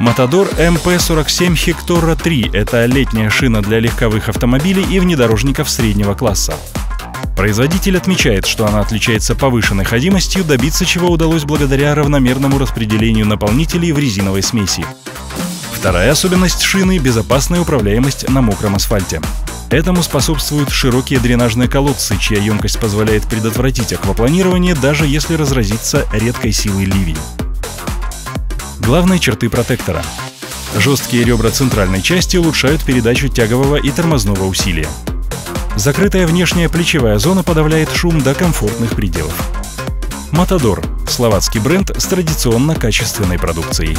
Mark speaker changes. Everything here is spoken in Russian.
Speaker 1: Matador MP47 Hectora 3 – это летняя шина для легковых автомобилей и внедорожников среднего класса. Производитель отмечает, что она отличается повышенной ходимостью, добиться чего удалось благодаря равномерному распределению наполнителей в резиновой смеси. Вторая особенность шины – безопасная управляемость на мокром асфальте. Этому способствуют широкие дренажные колодцы, чья емкость позволяет предотвратить аквапланирование, даже если разразится редкой силой ливень главные черты протектора. Жесткие ребра центральной части улучшают передачу тягового и тормозного усилия. Закрытая внешняя плечевая зона подавляет шум до комфортных пределов. Матадор – словацкий бренд с традиционно качественной продукцией.